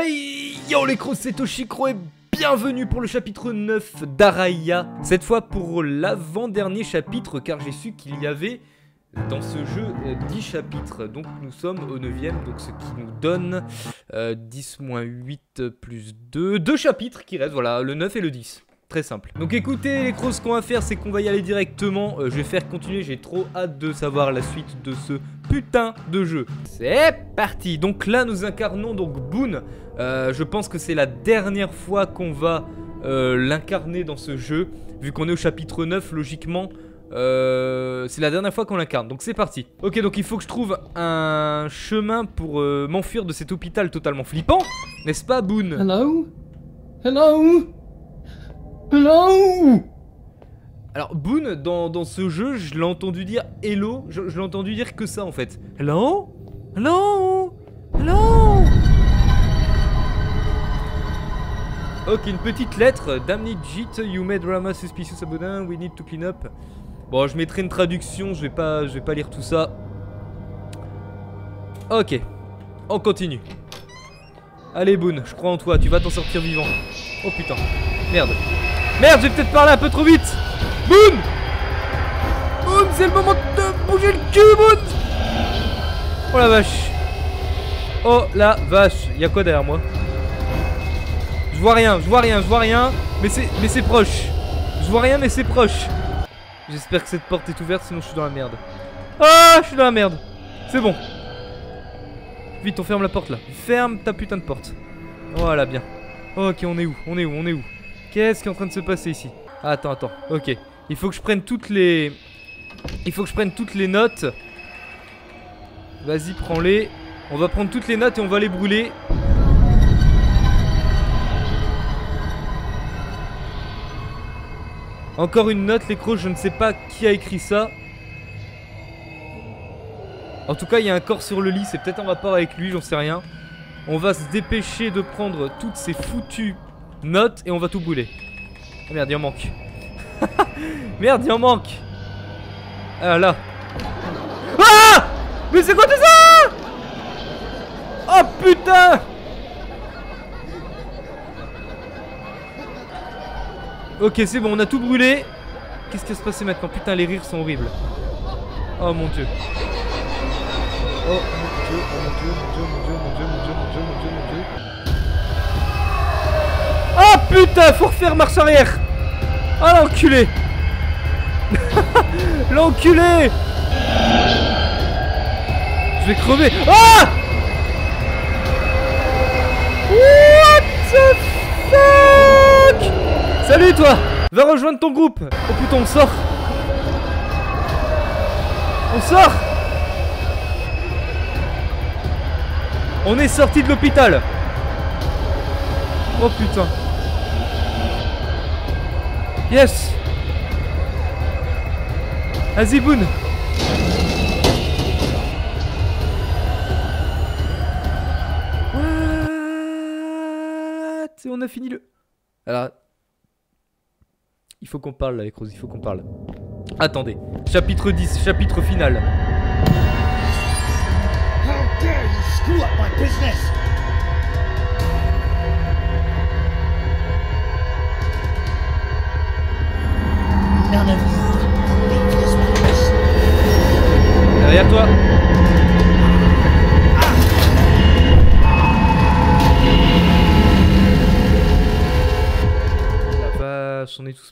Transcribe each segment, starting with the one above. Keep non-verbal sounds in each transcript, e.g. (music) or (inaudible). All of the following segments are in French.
Hey yo les crocs, c'est Toshikro et bienvenue pour le chapitre 9 d'Araya. Cette fois pour l'avant-dernier chapitre car j'ai su qu'il y avait dans ce jeu euh, 10 chapitres. Donc nous sommes au 9ème, donc ce qui nous donne euh, 10 moins 8 plus 2. Deux chapitres qui restent, voilà, le 9 et le 10. Très simple. Donc écoutez les crocs, ce qu'on va faire c'est qu'on va y aller directement. Euh, je vais faire continuer, j'ai trop hâte de savoir la suite de ce putain de jeu. C'est parti Donc là nous incarnons donc Boone. Euh, je pense que c'est la dernière fois qu'on va euh, l'incarner dans ce jeu. Vu qu'on est au chapitre 9, logiquement, c'est la dernière fois qu'on l'incarne. Donc c'est parti. Ok, donc il faut que je trouve un chemin pour m'enfuir de cet hôpital totalement flippant. N'est-ce pas, Boone? Hello? Hello? Hello? Alors, Boone, dans, ce jeu, je l'ai entendu dire hello. Je, l'ai entendu dire que ça en fait. Hello? Hello? Hello? Ok, une petite lettre. Damned Jit, you made Rama suspicious Abodin, we need to clean up. Bon, je mettrai une traduction, je vais pas, je vais pas lire tout ça. Ok, on continue. Allez, Boone, je crois en toi, tu vas t'en sortir vivant. Oh putain, merde. Merde, j'ai peut-être parlé un peu trop vite. Boone Boone, c'est le moment de bouger le cul, Boone Oh la vache. Oh la vache, y a quoi derrière moi? Je vois rien, je vois rien, je vois rien, mais c'est mais c'est proche. Je vois rien mais c'est proche. J'espère que cette porte est ouverte sinon je suis dans la merde. Ah, je suis dans la merde. C'est bon. Vite, on ferme la porte là. Ferme ta putain de porte. Voilà, bien. Ok, on est où? On est où? On est où? Qu'est-ce qui est en train de se passer ici? Ah, Attends, attends. Ok. Il faut que je prenne toutes les... Il faut que je prenne toutes les notes. Vas-y, prends-les. On va prendre toutes les notes et on va les brûler. Encore une note, les crocs, je ne sais pas qui a écrit ça. En tout cas, il y a un corps sur le lit, c'est peut-être en rapport avec lui, j'en sais rien. On va se dépêcher de prendre toutes ces foutues notes et on va tout brûler. Oh merde, il en manque. (laughs) merde, il en manque. Ah là. Ah Mais c'est quoi tout ça Oh putain Ok, c'est bon, on a tout brûlé. Qu'est-ce qui va se passer maintenant Putain, les rires sont horribles. Oh mon dieu. Oh mon dieu, oh mon dieu, mon dieu, mon dieu, mon dieu, mon dieu, mon dieu, mon dieu, mon dieu. Oh putain, faut refaire marche arrière. Oh l'enculé. (laughs) l'enculé. Je vais crever. Ah What the fuck? Salut toi Va rejoindre ton groupe Oh putain on sort On sort On est sorti de l'hôpital Oh putain Yes Boone What? Et on a fini le... Alors... Il faut qu'on parle là avec Rose, il faut qu'on parle. Attendez, chapitre 10, chapitre final.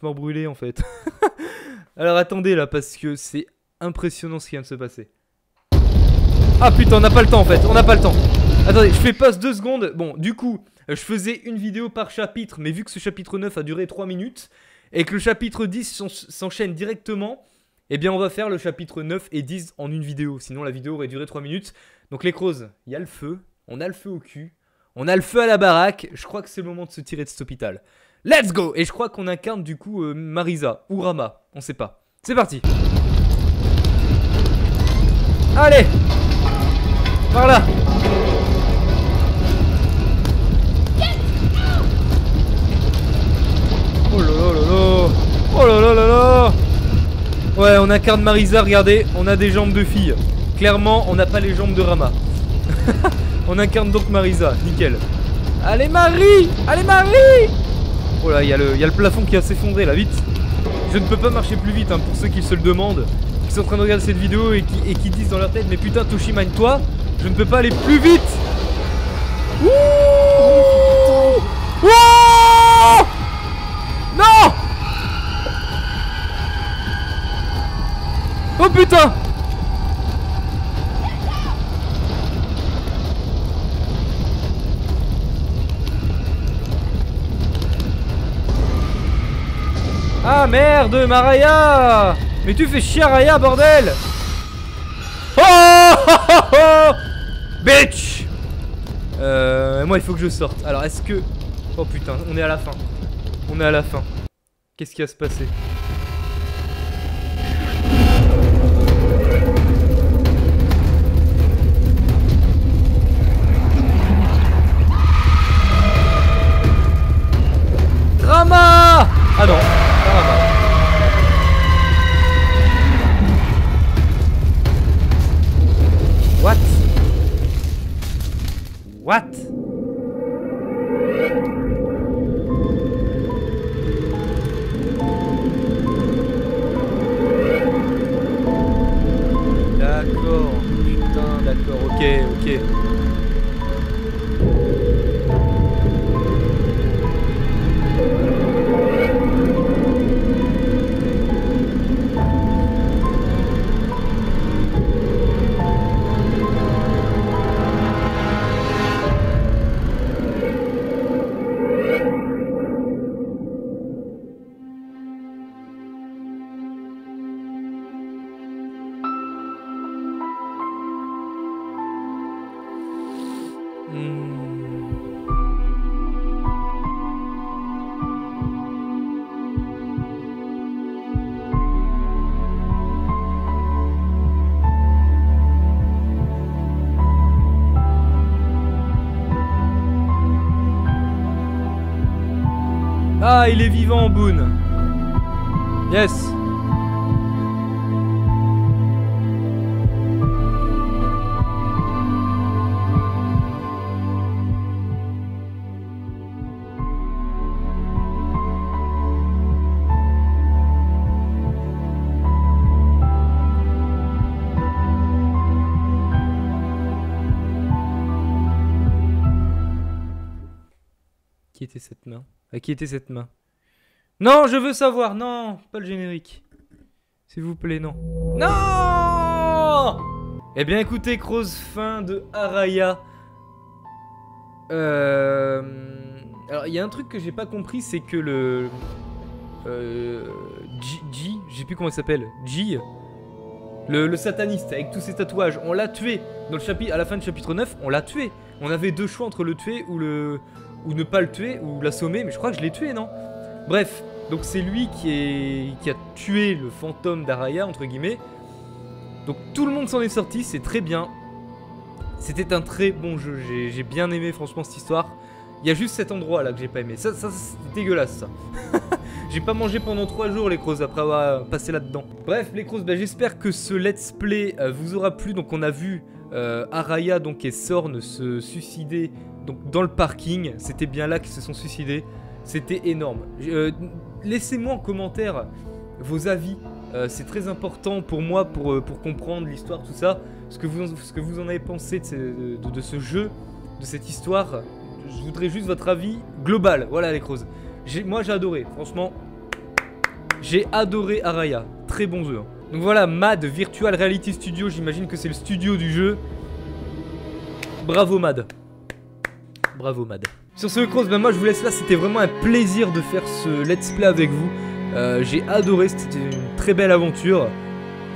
Tous en fait. (laughs) Alors attendez là, parce que c'est impressionnant ce qui vient de se passer. Ah putain, on n'a pas le temps en fait, on n'a pas le temps. Attendez, je fais pause deux secondes. Bon, du coup, je faisais une vidéo par chapitre, mais vu que ce chapitre 9 a duré 3 minutes, et que le chapitre 10 s'en- s'enchaîne directement, eh bien on va faire le chapitre 9 et 10 en une vidéo. Sinon la vidéo aurait duré 3 minutes. Donc les crozes, il y a le feu, on a le feu au cul, on a le feu à la baraque, je crois que c'est le moment de se tirer de cet hôpital. Let's go. Et je crois qu'on incarne du coup euh, Marisa ou Rama, on sait pas. C'est parti. Allez. Par là. Oh là là là là. Oh là là là là. Ouais, on incarne Marisa, regardez, on a des jambes de fille. Clairement, on n'a pas les jambes de Rama. (laughs) on incarne donc Marisa, nickel. Allez Marie. Allez Marie Oh là, il y, a y a le plafond qui va s'effondrer là, vite. Je ne peux pas marcher plus vite, hein, pour ceux qui se le demandent, qui sont en train de regarder cette vidéo et qui, et qui disent dans leur tête Mais putain, Toshimine, toi, je ne peux pas aller plus vite. Ouh Non Oh putain Ah merde, Maraya Mais tu fais chier Raya, bordel Oh, oh, oh, oh Bitch Euh, moi il faut que je sorte. Alors est-ce que... Oh putain, on est à la fin. On est à la fin. Qu'est-ce qui va se passer? Ah, il est vivant, Boone. Yes. Cette main? À qui était cette main? Non, je veux savoir. Non, pas le générique. S'il vous plaît, non. Non Eh bien, écoutez, Cross, fin de Araya. Euh... Alors, il y a un truc que j'ai pas compris, c'est que le... Euh... G, G, je sais plus comment il s'appelle. G, le, le sataniste avec tous ses tatouages, on l'a tué. Dans le chapitre, à la fin du chapitre 9, on l'a tué. On avait deux choix entre le tuer ou le ou ne pas le tuer ou l'assommer, mais je crois que je l'ai tué, non? Bref, donc c'est lui qui, a tué le fantôme d'Araya, entre guillemets. Donc tout le monde s'en est sorti, c'est très bien. C'était un très bon jeu, j'ai bien aimé franchement cette histoire. Il y a juste cet endroit là que j'ai pas aimé, ça, ça dégueulasse ça. (laughs) j'ai pas mangé pendant 3 jours les crozes après avoir passé là-dedans. Bref les crozes, bah, j'espère que ce let's play euh, vous aura plu. Donc on a vu euh, Araya donc, et Sorn se suicider donc, dans le parking. C'était bien là qu'ils se sont suicidés. C'était énorme. Euh, Laissez-moi en commentaire vos avis. Euh, c'est très important pour moi pour, pour comprendre l'histoire, tout ça. Ce que, vous, ce que vous en avez pensé de ce, de- ce jeu, de cette histoire. Je voudrais juste votre avis global. Voilà les crozes. Moi j'ai adoré, franchement. J'ai adoré Araya. Très bon jeu. hein. Donc voilà, MAD Virtual Reality Studio, j'imagine que c'est le studio du jeu. Bravo MAD. Bravo Mad. Sur ce cross, ben moi je vous laisse là, c'était vraiment un plaisir de faire ce let's play avec vous. Euh, J'ai adoré, c'était une très belle aventure.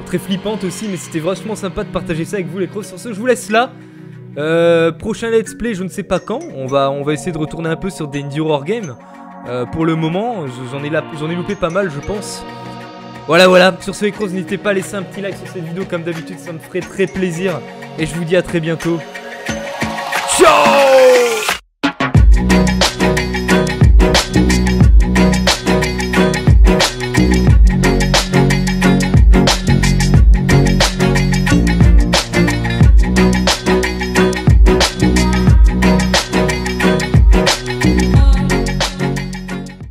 Très flippante aussi, mais c'était vachement sympa de partager ça avec vous les cross. Sur ce, je vous laisse là. Euh, prochain let's play, je ne sais pas quand. On va, essayer de retourner un peu sur des indie horror games. Euh, pour le moment, j'en ai loupé pas mal, je pense. Voilà, voilà. Sur ce, les cross, n'hésitez pas à laisser un petit like sur cette vidéo comme d'habitude, ça me ferait très plaisir. Et je vous dis à très bientôt. Ciao